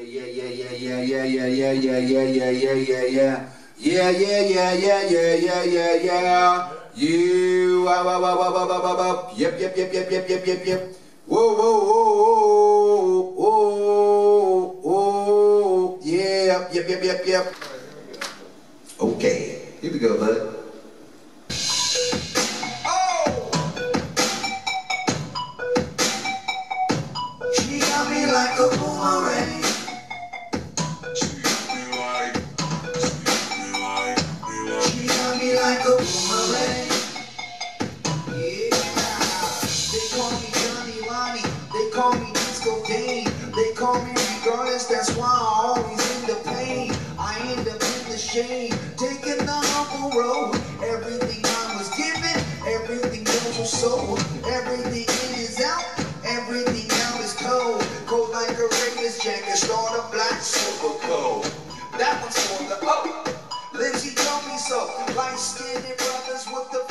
yeah, yeah, yeah, yeah, yeah, yeah, yeah, yeah, yeah, yeah, yeah, yeah, yeah. Yeah, yeah, yeah, yeah, yeah, yeah, yeah, yeah. You, ah, ah, ah, ah, ah, ah, ah, yep, yep, yep, yep, yep, yep, yep, yep. Whoa, whoa, whoa, whoa, whoa, whoa, yeah, yep, yep, yep, yep. Okay, here we go, bud. Like a boomerang. Shade, taking the humble road. Everything I was given, everything else was sold. Everything in is out, everything out is cold. Cold like a Raiders jacket, start a black Skinny brothers with the